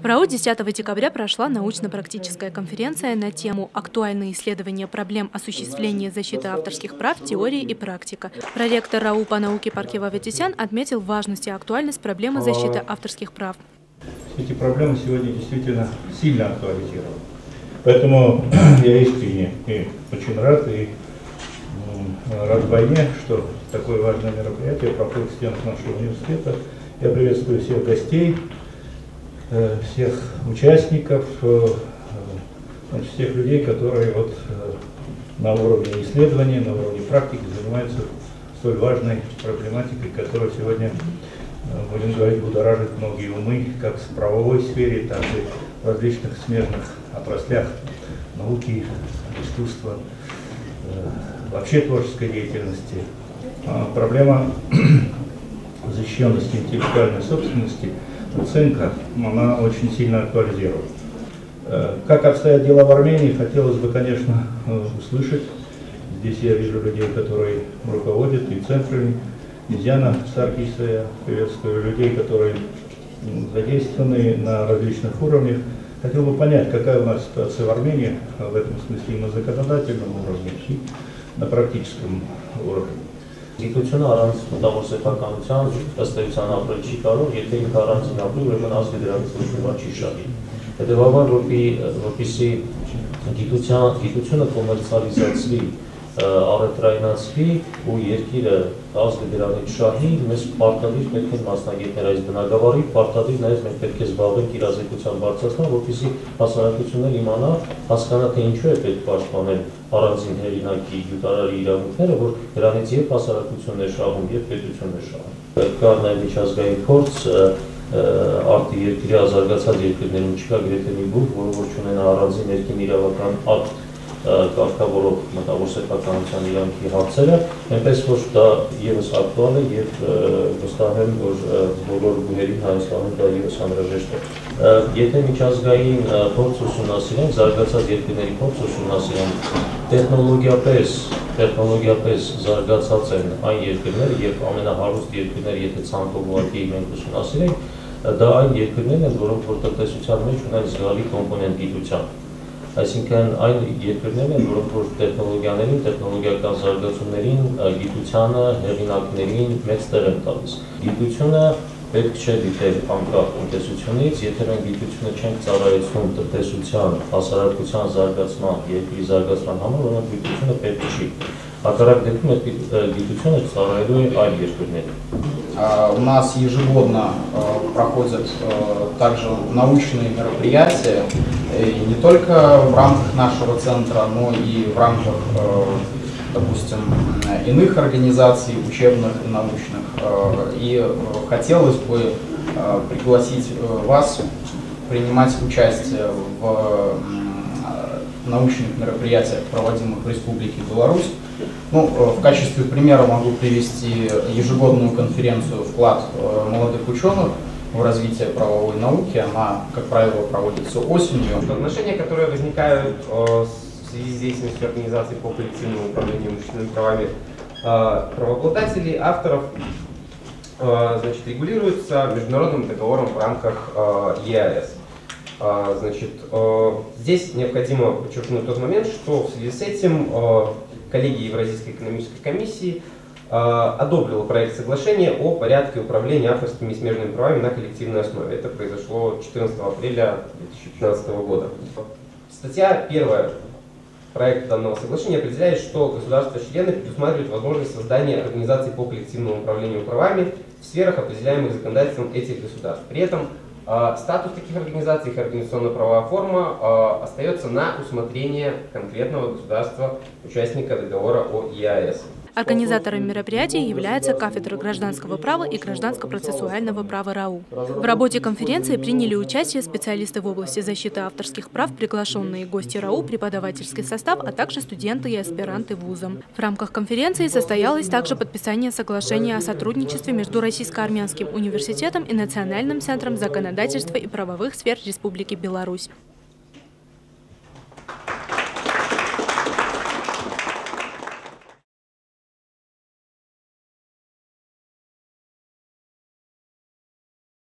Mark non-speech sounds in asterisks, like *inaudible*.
В РАО 10 декабря прошла научно-практическая конференция на тему «Актуальные исследования проблем осуществления защиты авторских прав, теории и практика». Проректор РАУ по науке Паркива Ветисян отметил важность и актуальность проблемы защиты авторских прав. Эти проблемы сегодня действительно сильно актуализированы. Поэтому *clears throat* я искренне и очень рад и рад войне, что такое важное мероприятие проходит в стенах нашего университета. Я приветствую всех гостей, Э, всех участников, э, всех людей, которые вот э, на уровне исследования, на уровне практики занимаются столь важной проблематикой, которая сегодня, будем говорить, будоражит многие умы, как в правовой сфере, так и в различных смежных отраслях науки, искусства, вообще творческой деятельности. А проблема защищенности интеллектуальной собственности – оценка, она очень сильно актуализирована. Э, как обстоят дела в Армении, хотелось бы, конечно, э, услышать. Здесь я вижу людей, которые руководят и центрами. Низяна Саркиса, я приветствую людей, которые задействованы на различных уровнях. Хотел бы понять, какая у нас ситуация в Армении в этом смысле и на законодательном уровне, и на практическом уровне. Գիտությունը առանց մտավոր սեփականության ըստ էության ապրել չի կարող, եթե ինքը առանցին ապրի, ուրեմն ազգը դրանից ոչ մի բան չի շահի։ Հետևաբար, որպի որպիսի գիտության գիտությունը կոմերցիալիզացվի առևտրայնացվի ու երկիրը ազգը դրանից շահի, մեզ պարտադիր պետք է մասնագետներ այս բնակավարի, պարտադիր նաև մենք պետք է զբաղվենք իրազեկության բարձրացման, որպեսզի հասարակությունները իմանա, հասկանա թե ինչու է պետք պաշտպանել առանձին հերինակի յուտարարի իրավունքները, որ դրանից եւ հասարակությունն է շահում, եւ պետությունն է շահում։ Կար նաև միջազգային փորձ արտի երկրի ազարգացած երկրներում չկա գրեթե մի բուր, որը որ չունենա առանձին ներքին իրավական ակտ կարգավորող մտավոր սեփականության իրանքի հարցերը, այնպես որ դա եւս ակտուալ է եւ վստահ եմ, որ բոլոր բուհերին Հայաստանում դա եւս անհրաժեշտ է։ Եթե միջազգային փորձ ուսումնասիրենք, զարգացած երկրների փորձ ուսումնասիրենք, տեխնոլոգիապես տեխնոլոգիապես զարգացած են այն երկրները եւ ամենահարուստ երկրները, եթե ցանկով ուղղակի մենք ուսումնասիրենք, դա այն երկրներն են, որոնք որ տնտեսության մեջ ունեն զգալի կոմպոնենտ գիտության այսինքն այն երկրներն են, որոնք որ տեխնոլոգիաներին, տեխնոլոգիական զարգացումներին, գիտությանը, հեղինակներին մեծ տեղ են տալիս։ Գիտությունը պետք չէ դիտել անկախ տնտեսությունից, եթե մենք գիտությունը չենք ծառայեցնում տնտեսության, հասարակության զարգացման, երկրի զարգացման համար, ուրեմն գիտությունը պետք չի։ Հակառակ դեպքում այդ գիտությունը ծառայելու է այլ երկրներին։ У нас ежегодно проходят также научные мероприятия, и не только в рамках нашего центра, но и в рамках, допустим, иных организаций, учебных и научных. И хотелось бы пригласить вас принимать участие в научных мероприятиях, проводимых в Республике Беларусь. Ну, в качестве примера могу привести ежегодную конференцию «Вклад э, молодых ученых» в развитие правовой науки. Она, как правило, проводится осенью. Отношения, которые возникают э, в связи с деятельностью организаций по коллективному управлению имущественными правами э, правообладателей, авторов, значит, регулируются международным договором в рамках ЕАС. Значит, здесь необходимо подчеркнуть тот момент, что в связи с этим коллегия Евразийской экономической комиссии одобрила проект соглашения о порядке управления авторскими и смежными правами на коллективной основе. Это произошло 14 апреля 2015 года. Статья 1 проекта данного соглашения определяет, что государства-члены предусматривают возможность создания организаций по коллективному управлению правами в сферах, определяемых законодательством этих государств. При этом а, статус таких организаций, их организационно-правовая форма а, остается на усмотрение конкретного государства, участника договора о ЕАЭС. Организатором мероприятия является кафедра гражданского права и гражданско-процессуального права РАУ. В работе конференции приняли участие специалисты в области защиты авторских прав, приглашенные гости РАУ, преподавательский состав, а также студенты и аспиранты вуза. В рамках конференции состоялось также подписание соглашения о сотрудничестве между Российско-армянским университетом и Национальным центром законодательства и правовых сфер Республики Беларусь.